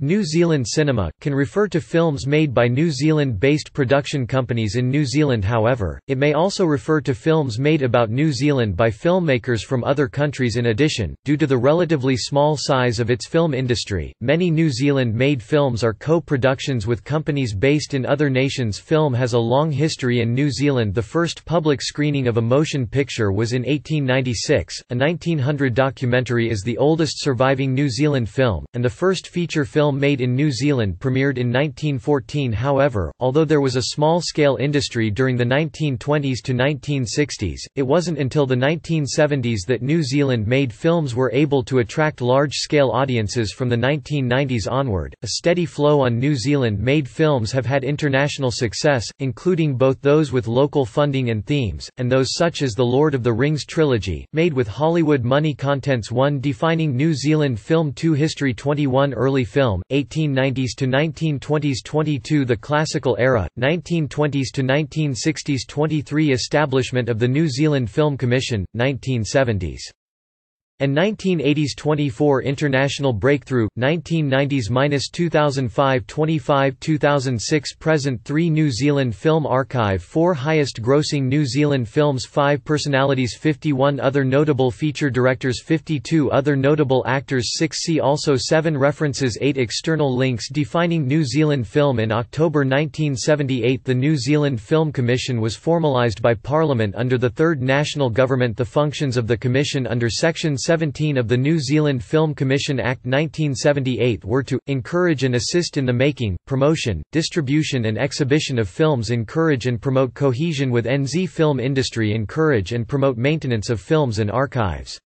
New Zealand cinema, can refer to films made by New Zealand-based production companies in New Zealand. However, it may also refer to films made about New Zealand by filmmakers from other countries. In addition, due to the relatively small size of its film industry, many New Zealand-made films are co-productions with companies based in other nations. Film has a long history in New Zealand. The first public screening of a motion picture was in 1896, a 1900 documentary is the oldest surviving New Zealand film, and the first feature film film made in New Zealand premiered in 1914 however, although there was a small-scale industry during the 1920s to 1960s, it wasn't until the 1970s that New Zealand-made films were able to attract large-scale audiences from the 1990s onward. A steady flow on New Zealand-made films have had international success, including both those with local funding and themes, and those such as The Lord of the Rings trilogy, made with Hollywood money contents. 1 defining New Zealand film 2 history 21 early film film, 1890s to 1920s 22 The Classical Era, 1920s to 1960s 23 Establishment of the New Zealand Film Commission, 1970s and 1980s 24 International Breakthrough, 1990s–2005 25 2006 Present 3 New Zealand Film Archive 4 Highest grossing New Zealand films 5 Personalities 51 Other notable feature directors 52 Other notable actors 6 See also 7 References 8 External links defining New Zealand film. In October 1978 the New Zealand Film Commission was formalised by Parliament under the Third National Government. The functions of the Commission under Section 17 of the New Zealand Film Commission Act 1978 were to, encourage and assist in the making, promotion, distribution and exhibition of films encourage and promote cohesion with NZ film industry encourage and promote maintenance of films and archives.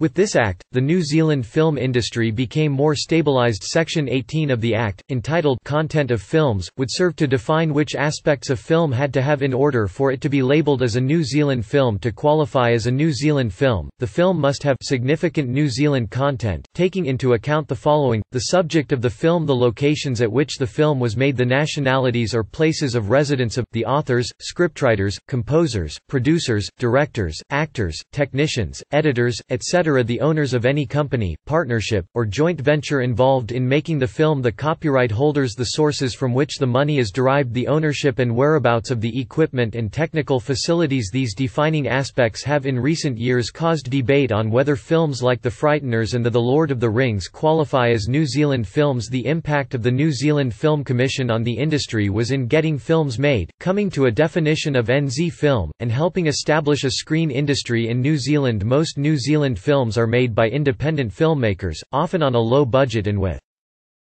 With this act, the New Zealand film industry became more stabilised Section 18 of the Act, entitled Content of Films, would serve to define which aspects of film had to have in order for it to be labelled as a New Zealand film to qualify as a New Zealand film. The film must have significant New Zealand content, taking into account the following, the subject of the film the locations at which the film was made the nationalities or places of residence of, the authors, scriptwriters, composers, producers, directors, actors, technicians, editors, etc the owners of any company, partnership, or joint venture involved in making the film the copyright holders the sources from which the money is derived the ownership and whereabouts of the equipment and technical facilities These defining aspects have in recent years caused debate on whether films like The Frighteners and The The Lord of the Rings qualify as New Zealand films. The impact of the New Zealand Film Commission on the industry was in getting films made, coming to a definition of NZ film, and helping establish a screen industry in New Zealand. Most New Zealand films films are made by independent filmmakers, often on a low budget and with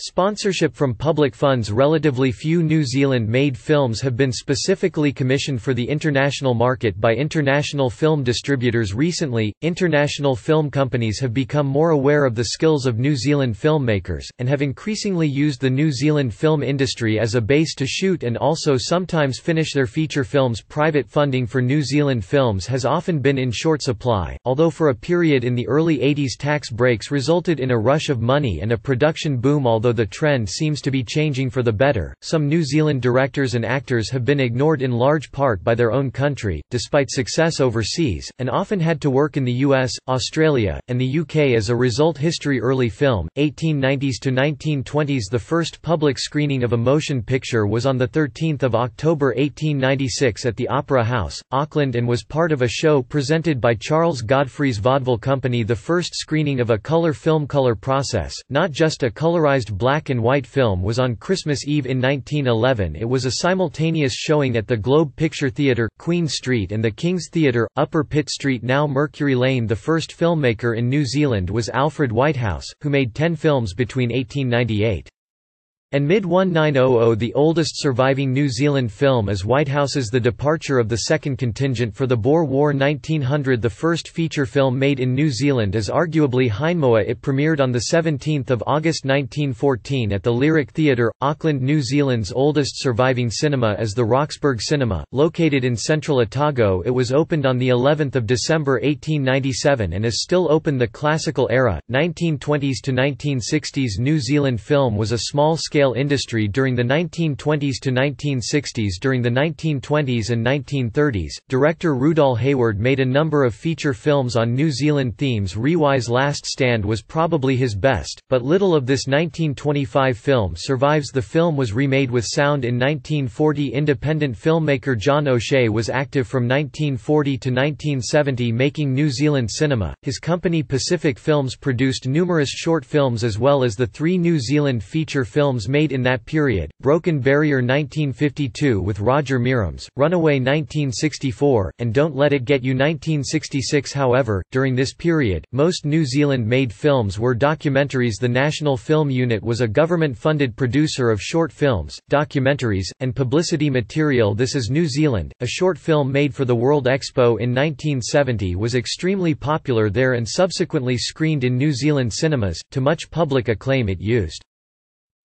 Sponsorship from public funds Relatively few New Zealand-made films have been specifically commissioned for the international market by international film distributors recently, international film companies have become more aware of the skills of New Zealand filmmakers, and have increasingly used the New Zealand film industry as a base to shoot and also sometimes finish their feature films. Private funding for New Zealand films has often been in short supply, although for a period in the early 80s tax breaks resulted in a rush of money and a production boom although the trend seems to be changing for the better, some New Zealand directors and actors have been ignored in large part by their own country, despite success overseas, and often had to work in the US, Australia, and the UK as a result. History Early film, 1890s to 1920s The first public screening of a motion picture was on 13 October 1896 at the Opera House, Auckland and was part of a show presented by Charles Godfrey's Vaudeville Company. The first screening of a color film color process, not just a colorized black and white film was on Christmas Eve in 1911 it was a simultaneous showing at the Globe Picture Theatre, Queen Street and the King's Theatre, Upper Pitt Street. Now Mercury Lane The first filmmaker in New Zealand was Alfred Whitehouse, who made ten films between 1898 and mid-1900 the oldest surviving New Zealand film is Whitehouse's The Departure of the Second Contingent for the Boer War 1900 The first feature film made in New Zealand is arguably Hinemoa it premiered on 17 August 1914 at the Lyric Theatre, Auckland New Zealand's oldest surviving cinema is the Roxburgh Cinema, located in central Otago it was opened on of December 1897 and is still open The classical era, 1920s to 1960s New Zealand film was a small-scale industry during the 1920s to 1960s During the 1920s and 1930s, director Rudall Hayward made a number of feature films on New Zealand themes. Rewi's Last Stand was probably his best, but little of this 1925 film survives. The film was remade with sound in 1940 Independent filmmaker John O'Shea was active from 1940 to 1970 making New Zealand cinema. His company Pacific Films produced numerous short films as well as the three New Zealand feature films made in that period, Broken Barrier 1952 with Roger Mirams, Runaway 1964, and Don't Let It Get You 1966 However, during this period, most New Zealand-made films were documentaries. The National Film Unit was a government-funded producer of short films, documentaries, and publicity material. This is New Zealand, a short film made for the World Expo in 1970 was extremely popular there and subsequently screened in New Zealand cinemas, to much public acclaim it used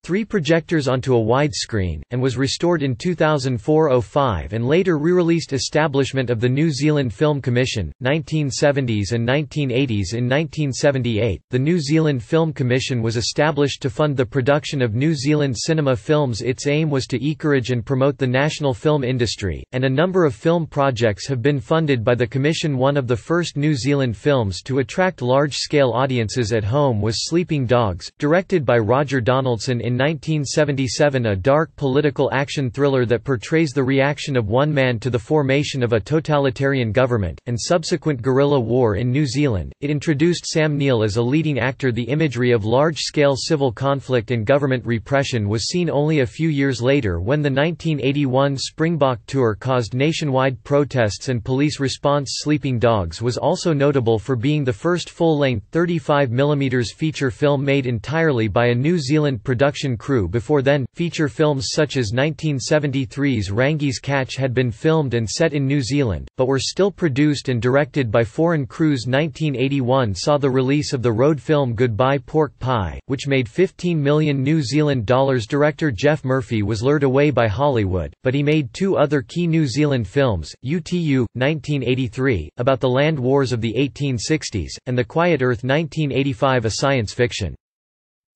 three projectors onto a widescreen, and was restored in 2004–05 and later re-released Establishment of the New Zealand Film Commission, 1970s and 1980s In 1978, the New Zealand Film Commission was established to fund the production of New Zealand cinema films. Its aim was to encourage and promote the national film industry, and a number of film projects have been funded by the Commission. One of the first New Zealand films to attract large-scale audiences at home was Sleeping Dogs, directed by Roger Donaldson in 1977 a dark political action thriller that portrays the reaction of one man to the formation of a totalitarian government, and subsequent guerrilla war in New Zealand. It introduced Sam Neill as a leading actor. The imagery of large-scale civil conflict and government repression was seen only a few years later when the 1981 Springbok tour caused nationwide protests and police response Sleeping Dogs was also notable for being the first full-length 35 mm feature film made entirely by a New Zealand production production crew before then. Feature films such as 1973's Rangi's Catch had been filmed and set in New Zealand, but were still produced and directed by foreign crews. 1981 saw the release of the road film Goodbye Pork Pie, which made 15 million New Zealand dollars. Director Geoff Murphy was lured away by Hollywood, but he made two other key New Zealand films, UTU, 1983, about the land wars of the 1860s, and The Quiet Earth 1985 a science fiction.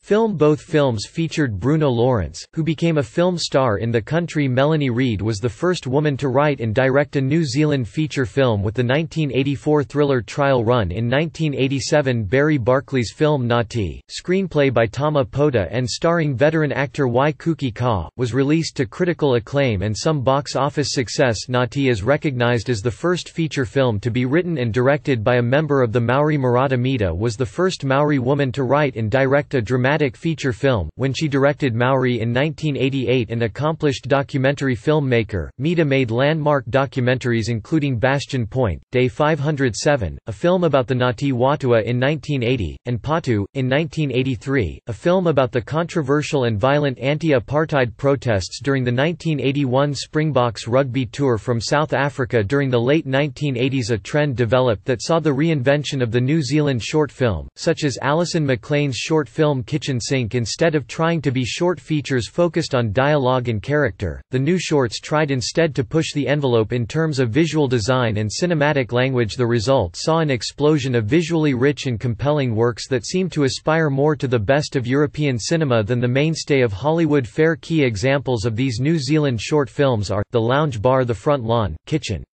Film Both films featured Bruno Lawrence, who became a film star in the country Melanie Reid was the first woman to write and direct a New Zealand feature film with the 1984 thriller Trial Run in 1987 Barry Barclay's film Ngati, screenplay by Tama Poata and starring veteran actor Kuki Kaa, was released to critical acclaim and some box office success. Ngati is recognized as the first feature film to be written and directed by a member of the Maori Merata Mita was the first Maori woman to write and direct a dramatic dramatic feature film, when she directed Mauri in 1988 An accomplished documentary filmmaker, Mita made landmark documentaries including Bastion Point, Day 507, a film about the Ngati Whatua in 1980, and Patu, in 1983, a film about the controversial and violent anti-apartheid protests during the 1981 Springboks rugby tour from South Africa during the late 1980s a trend developed that saw the reinvention of the New Zealand short film, such as Alison Maclean's short film Kitchen kitchen sink instead of trying to be short features focused on dialogue and character, the new shorts tried instead to push the envelope in terms of visual design and cinematic language. The result saw an explosion of visually rich and compelling works that seem to aspire more to the best of European cinema than the mainstay of Hollywood. Fare key examples of these New Zealand short films are, The Lounge Bar The Front Lawn, Kitchen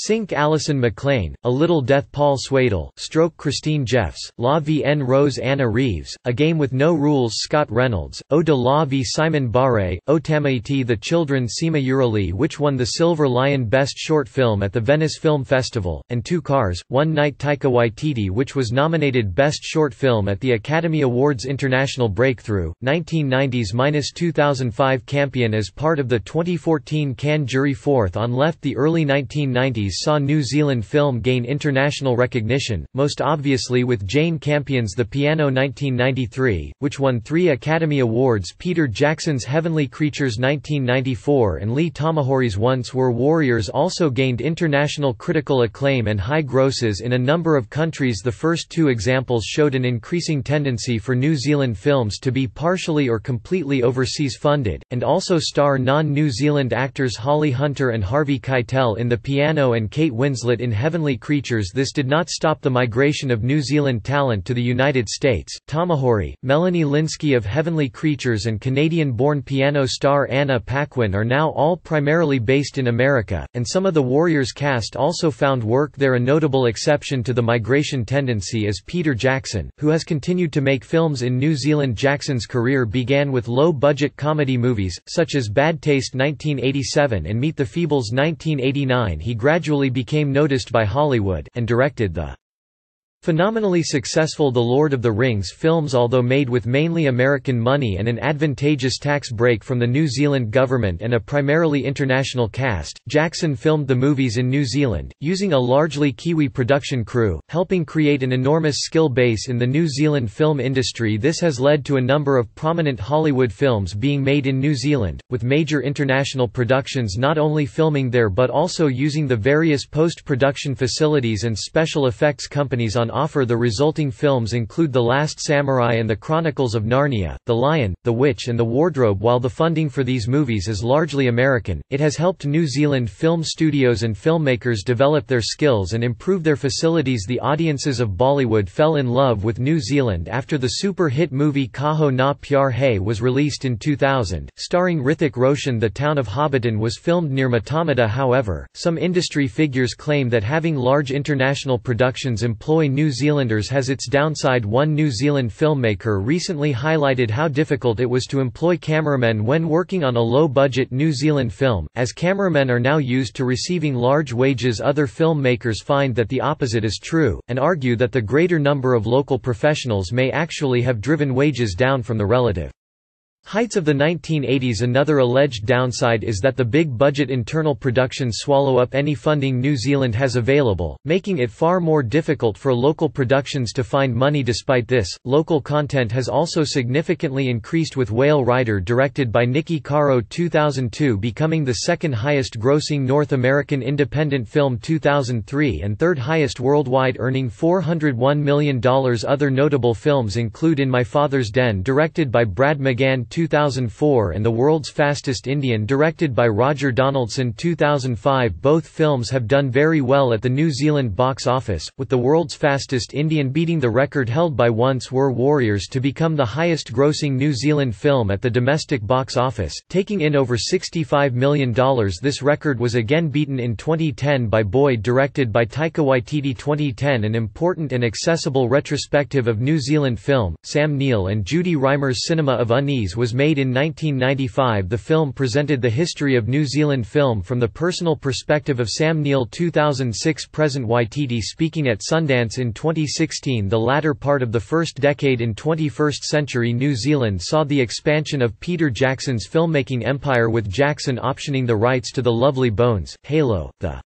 Sink Alison Maclean, A Little Death Paul Swadel, Stroke Christine Jeffs, La v N Rose Anna Reeves, A Game with No Rules Scott Reynolds, O de la v Simon Barre, O Tamaiti The Children Sima Urali which won the Silver Lion Best Short Film at the Venice Film Festival, and Two Cars, One Night Taika Waititi which was nominated Best Short Film at the Academy Awards International Breakthrough, 1990s–2005 Campion as part of the 2014 Cannes Jury Fourth on Left the early 1990s saw New Zealand film gain international recognition, most obviously with Jane Campion's The Piano 1993, which won three Academy Awards. Peter Jackson's Heavenly Creatures 1994 and Lee Tamahori's Once Were Warriors also gained international critical acclaim and high grosses in a number of countries. The first two examples showed an increasing tendency for New Zealand films to be partially or completely overseas funded, and also star non-New Zealand actors Holly Hunter and Harvey Keitel in The Piano And Kate Winslet in Heavenly Creatures. This did not stop the migration of New Zealand talent to the United States. Tamahori, Melanie Lynskey of Heavenly Creatures and Canadian-born piano star Anna Paquin are now all primarily based in America, and some of the Warriors cast also found work there. A notable exception to the migration tendency is Peter Jackson, who has continued to make films in New Zealand. Jackson's career began with low-budget comedy movies, such as Bad Taste 1987 and Meet the Feebles 1989 he gradually became noticed by Hollywood, and directed the Phenomenally successful The Lord of the Rings films although made with mainly American money and an advantageous tax break from the New Zealand government and a primarily international cast, Jackson filmed the movies in New Zealand, using a largely Kiwi production crew, helping create an enormous skill base in the New Zealand film industry. This has led to a number of prominent Hollywood films being made in New Zealand, with major international productions not only filming there but also using the various post-production facilities and special effects companies on offer the resulting films include The Last Samurai and The Chronicles of Narnia, The Lion, The Witch and The Wardrobe. While the funding for these movies is largely American, it has helped New Zealand film studios and filmmakers develop their skills and improve their facilities. The audiences of Bollywood fell in love with New Zealand after the super hit movie Kaho Na Pyar Hai was released in 2000, starring Hrithik Roshan The town of Hobbiton was filmed near Matamata however, some industry figures claim that having large international productions employ New Zealanders has its downside. One New Zealand filmmaker recently highlighted how difficult it was to employ cameramen when working on a low-budget New Zealand film, as cameramen are now used to receiving large wages. Other filmmakers find that the opposite is true, and argue that the greater number of local professionals may actually have driven wages down from the relative Heights of the 1980s Another alleged downside is that the big-budget internal productions swallow up any funding New Zealand has available, making it far more difficult for local productions to find money. Despite this, local content has also significantly increased with Whale Rider directed by Niki Caro 2002 becoming the second highest grossing North American independent film 2003 and third highest worldwide earning $401 million Other notable films include In My Father's Den directed by Brad McGann 2004 and The World's Fastest Indian directed by Roger Donaldson 2005 Both films have done very well at the New Zealand box office, with The World's Fastest Indian beating the record held by Once Were Warriors to become the highest grossing New Zealand film at the domestic box office, taking in over $65 million This record was again beaten in 2010 by Boy directed by Taika Waititi 2010 An important and accessible retrospective of New Zealand film, Sam Neill and Judy Rymer's Cinema of Unease was made in 1995 The film presented the history of New Zealand film from the personal perspective of Sam Neill 2006 Present Waititi speaking at Sundance in 2016 The latter part of the first decade in 21st century New Zealand saw the expansion of Peter Jackson's filmmaking empire with Jackson optioning the rights to The Lovely Bones, Halo, The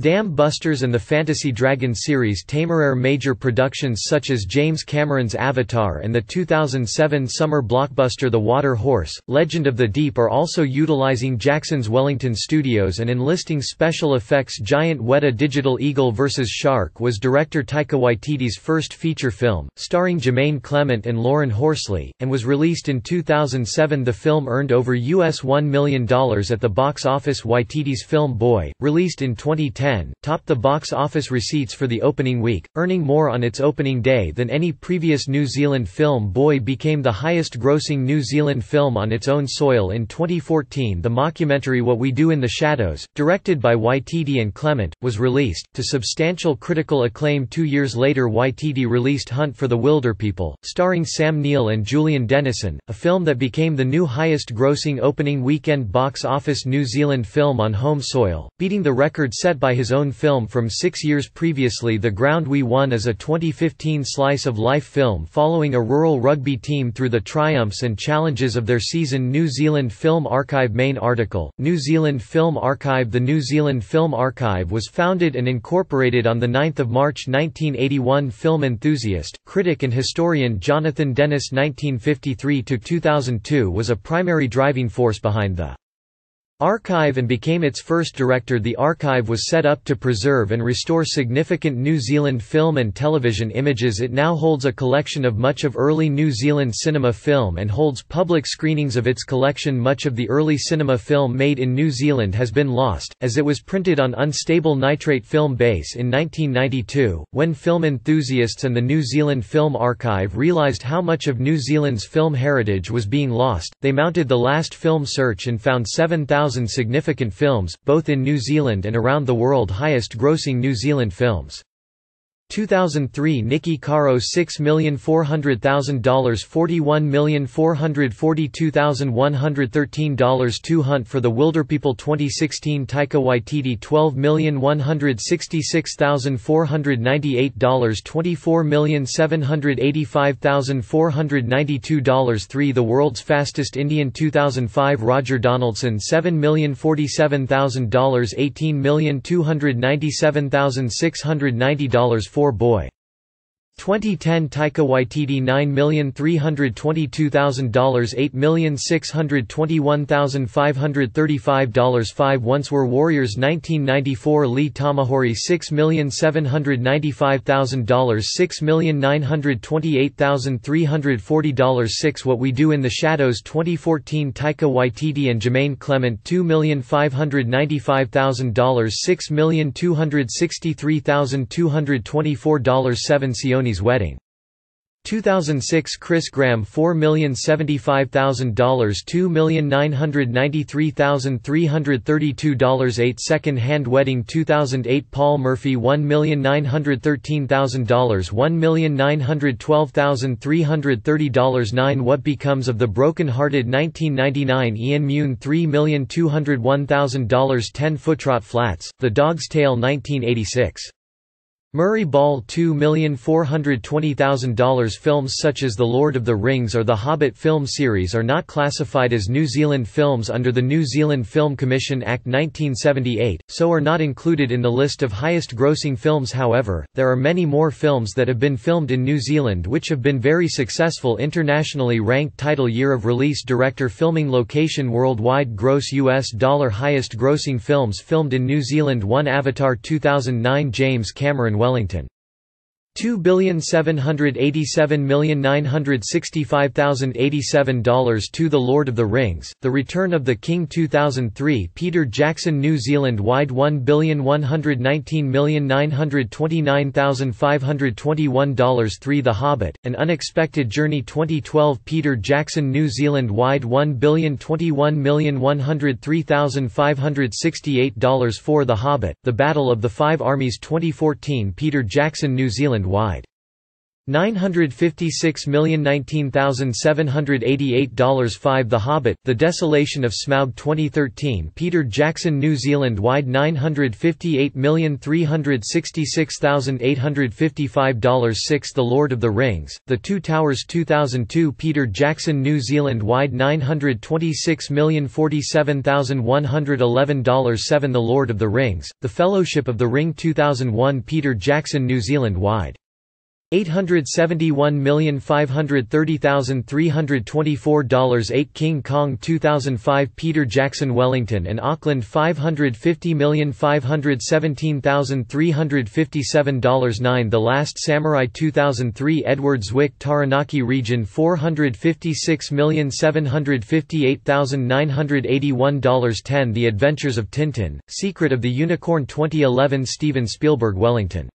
Dam Busters and the Fantasy Dragon series Temeraire major productions such as James Cameron's Avatar and the 2007 summer blockbuster The Water Horse, Legend of the Deep are also utilizing Jackson's Wellington Studios and enlisting special effects giant Weta Digital Eagle vs. Shark was director Taika Waititi's first feature film, starring Jemaine Clement and Lauren Horsley, and was released in 2007 The film earned over US $1 million at the box office Waititi's film Boy, released in 2010 topped the box office receipts for the opening week, earning more on its opening day than any previous New Zealand film. Boy became the highest-grossing New Zealand film on its own soil in 2014 The mockumentary What We Do in the Shadows, directed by Waititi and Clement, was released, to substantial critical acclaim. Two years later Waititi released Hunt for the Wilder People, starring Sam Neill and Julian Dennison, a film that became the new highest-grossing opening weekend box office New Zealand film on home soil, beating the record set by his own film from six years previously. The Ground We Won is a 2015 slice-of-life film following a rural rugby team through the triumphs and challenges of their season New Zealand Film Archive. Main article, New Zealand Film Archive. The New Zealand Film Archive was founded and incorporated on 9 March 1981 Film enthusiast, critic and historian Jonathan Dennis 1953–2002 was a primary driving force behind the Archive and became its first director. The archive was set up to preserve and restore significant New Zealand film and television images. It now holds a collection of much of early New Zealand cinema film and holds public screenings of its collection. Much of the early cinema film made in New Zealand has been lost, as it was printed on unstable nitrate film base in 1992, when film enthusiasts and the New Zealand Film Archive realised how much of New Zealand's film heritage was being lost, they mounted the last film search and found 7,000 significant films, both in New Zealand and around the world highest-grossing New Zealand films. 2003 Niki Caro $6,400,000 $41,442,113 2 Hunt for the Wilderpeople 2016 Taika Waititi $12,166,498 $24,785,492 3 The World's Fastest Indian 2005 Roger Donaldson $7,047,000 $18,297,690 4 Poor boy 2010 Taika Waititi $9,322,000 $8,621,535 5 Once Were Warriors 1994 Lee Tamahori $6,795,000 $6,928,340 6 What We Do in the Shadows 2014 Taika Waititi and Jemaine Clement $2,595,000 $6,263,224 7 Sione wedding. 2006 Chris Graham $4,075,000 $2,993,332 8 Second-hand wedding 2008 Paul Murphy $1,913,000 $1,912,330 9 What Becomes of the Broken-Hearted 1999 Ian Mune $3,201,000 10 Footrot Flats, The Dog's Tale 1986 Murray Ball $2,420,000 Films such as The Lord of the Rings or The Hobbit film series are not classified as New Zealand films under the New Zealand Film Commission Act 1978, so are not included in the list of highest grossing films. However, there are many more films that have been filmed in New Zealand which have been very successful internationally ranked title year of release. Director filming location worldwide gross US dollar highest grossing films filmed in New Zealand. 1 Avatar 2009 James Cameron Wellington $2,787,965,087 to The Lord of the Rings, The Return of the King 2003 Peter Jackson New Zealand wide $1,119,929,521 3 The Hobbit, An Unexpected Journey 2012 Peter Jackson New Zealand wide $1,021,103,568 4 The Hobbit, The Battle of the Five Armies 2014 Peter Jackson New Zealand wide. $956,019,788 5 The Hobbit, The Desolation of Smaug 2013 Peter Jackson New Zealand wide $958,366,855 6 The Lord of the Rings, The Two Towers 2002 Peter Jackson New Zealand wide $926,047,111 7 The Lord of the Rings, The Fellowship of the Ring 2001 Peter Jackson New Zealand wide $871,530,324 8 King Kong 2005 Peter Jackson Wellington and Auckland $550,517,357 9 The Last Samurai 2003 Edward Zwick Taranaki region $456,758,981 10 The Adventures of Tintin, Secret of the Unicorn 2011 Steven Spielberg Wellington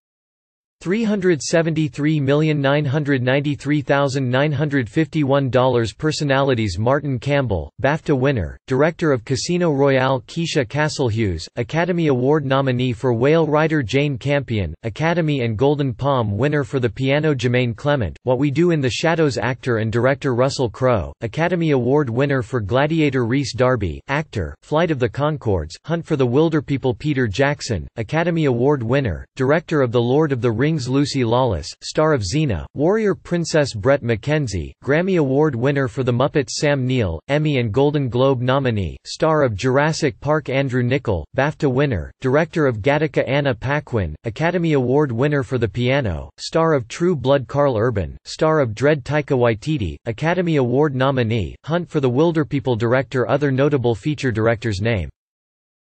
$373,993,951 Personalities Martin Campbell, BAFTA winner, director of Casino Royale Keisha Castle-Hughes, Academy Award nominee for Whale Rider Jane Campion, Academy and Golden Palm winner for The Piano Jemaine Clement, What We Do in the Shadows actor and director Russell Crowe, Academy Award winner for Gladiator Rhys Darby, actor, Flight of the Conchords, Hunt for the Wilderpeople Peter Jackson, Academy Award winner, director of The Lord of the Rings Lucy Lawless, star of Xena, warrior Princess Bret McKenzie, Grammy Award winner for The Muppets Sam Neill, Emmy and Golden Globe nominee, star of Jurassic Park Andrew Niccol, BAFTA winner, director of Gattaca Anna Paquin, Academy Award winner for The Piano, star of True Blood Karl Urban, star of Dredd Taika Waititi, Academy Award nominee, Hunt for the Wilderpeople director Other notable feature directors name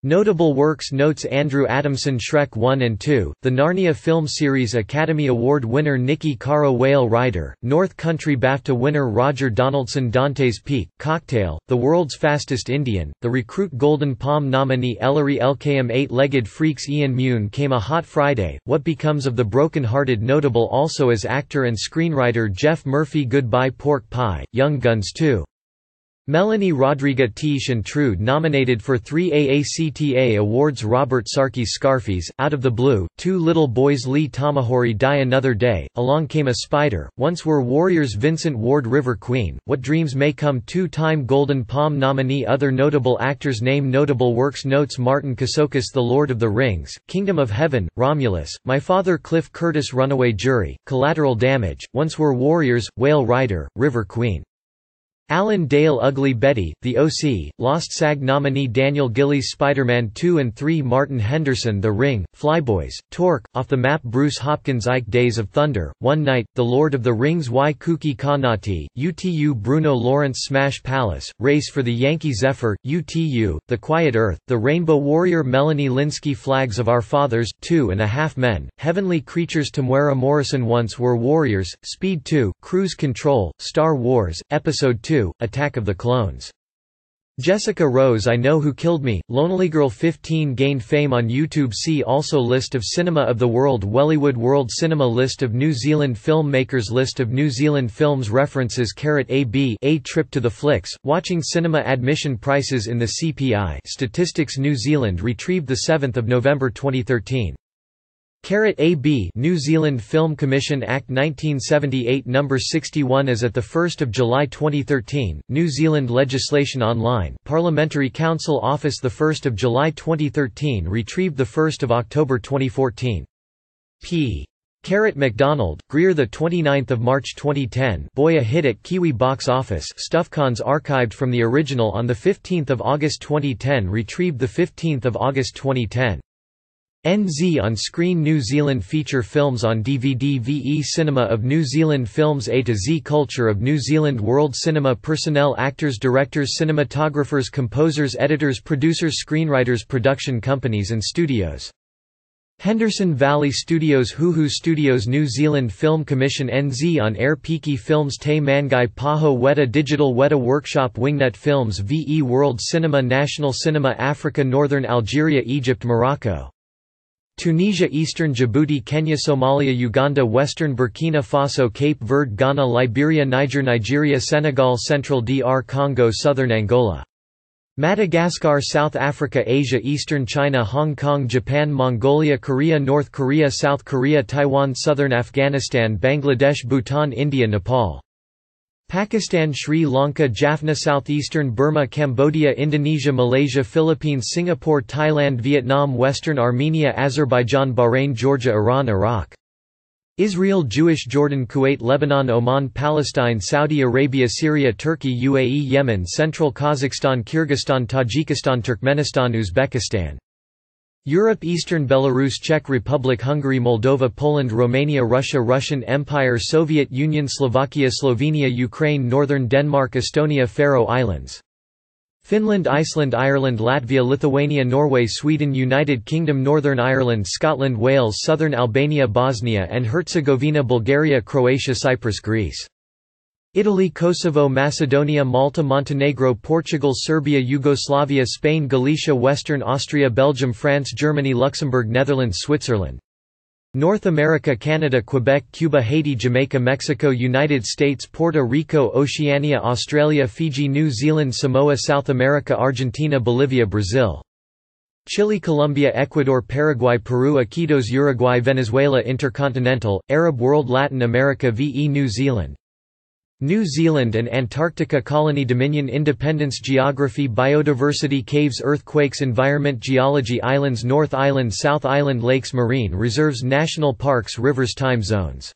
Notable works notes Andrew Adamson Shrek 1 and 2, the Narnia film series Academy Award winner Niki Caro Whale Rider, North Country BAFTA winner Roger Donaldson Dante's Peak, Cocktail, The World's Fastest Indian, The Recruit Golden Palm nominee Ellory Elkayem Eight-Legged Freaks Ian Mune came a Hot Friday, What Becomes of the Broken-Hearted Notable also as actor and screenwriter Geoff Murphy Goodbye Pork Pie, Young Guns 2. Melanie Rodriga Tish and Trude nominated for three AACTA awards Robert Sarkies Scarface, Out of the Blue, Two Little Boys Lee Tamahori Die Another Day, Along Came a Spider, Once Were Warriors Vincent Ward River Queen, What Dreams May Come Two-time Golden Palm nominee Other notable actors Name Notable works Notes Martin Csokas The Lord of the Rings, Kingdom of Heaven, Romulus, My Father Cliff Curtis Runaway Jury, Collateral Damage, Once Were Warriors, Whale Rider, River Queen Alan Dale Ugly Betty, The O.C., Lost SAG nominee Daniel Gillies Spider-Man 2 and 3 Martin Henderson The Ring, Flyboys, Torque, Off the Map Bruce Hopkins Ike Days of Thunder, One Night, The Lord of the Rings Y Kuki Kanati, UTU Bruno Lawrence Smash Palace, Race for the Yankee Zephyr, UTU, The Quiet Earth, The Rainbow Warrior Melanie Lynskey Flags of Our Fathers, Two and a Half Men, Heavenly Creatures Temuera Morrison Once Were Warriors, Speed 2, Cruise Control, Star Wars, Episode 2 Attack of the Clones. Jessica Rose I Know Who Killed Me, Lonely Girl 15 gained fame on YouTube See also List of Cinema of the World Wellywood World Cinema List of New Zealand Filmmakers List of New Zealand Films References AB A Trip to the Flicks, Watching Cinema Admission Prices in the CPI Statistics New Zealand retrieved 7 November 2013 AB New Zealand Film Commission Act 1978 No. 61 as at 1 July 2013, New Zealand Legislation Online Parliamentary Council Office 1 July 2013 Retrieved 1 October 2014. p. Carrot McDonald, Greer 29 March 2010 Boy a hit at Kiwi box office Stuffcons archived from the original on the 15 August 2010 Retrieved 15 August 2010 NZ on Screen New Zealand feature films on DVD VE Cinema of New Zealand Films A to Z Culture of New Zealand World Cinema Personnel Actors Directors Cinematographers Composers Editors Producers Screenwriters Production Companies and Studios. Henderson Valley Studios Huhu Studios New Zealand Film Commission NZ on Air Piki Films Te Mangai Paho Weta Digital Weta Workshop Wingnut Films VE World Cinema National Cinema Africa Northern Algeria Egypt Morocco Tunisia Eastern Djibouti Kenya Somalia Uganda Western Burkina Faso Cape Verde Ghana Liberia Niger Nigeria Senegal Central DR Congo Southern Angola Madagascar South Africa Asia Eastern China Hong Kong Japan Mongolia Korea North Korea South Korea Taiwan Southern Afghanistan Bangladesh Bhutan India Nepal Pakistan Sri Lanka Jaffna Southeastern Burma Cambodia Indonesia Malaysia Philippines Singapore Thailand Vietnam Western Armenia Azerbaijan Bahrain Georgia Iran Iraq. Israel Jewish Jordan Kuwait Lebanon Oman Palestine Saudi Arabia Syria Turkey UAE Yemen Central Kazakhstan Kyrgyzstan Tajikistan Turkmenistan Uzbekistan Europe Eastern Belarus Czech Republic Hungary Moldova Poland Romania Russia Russian Empire Soviet Union Slovakia Slovenia Ukraine Northern Denmark Estonia Faroe Islands. Finland Iceland Ireland Latvia Lithuania Norway Sweden United Kingdom Northern Ireland Scotland Wales Southern Albania Bosnia and Herzegovina Bulgaria Croatia Cyprus Greece Italy Kosovo Macedonia Malta Montenegro Portugal Serbia Yugoslavia Spain Galicia Western Austria Belgium France Germany Luxembourg Netherlands Switzerland. North America Canada Quebec Cuba Haiti Jamaica Mexico United States Puerto Rico Oceania Australia Fiji New Zealand Samoa South America Argentina Bolivia Brazil. Chile Colombia Ecuador Paraguay Peru Iquitos Uruguay Venezuela Intercontinental, Arab world Latin America VE New Zealand New Zealand and Antarctica Colony Dominion Independence Geography Biodiversity Caves Earthquakes Environment Geology Islands North Island South Island Lakes Marine Reserves National Parks Rivers Time Zones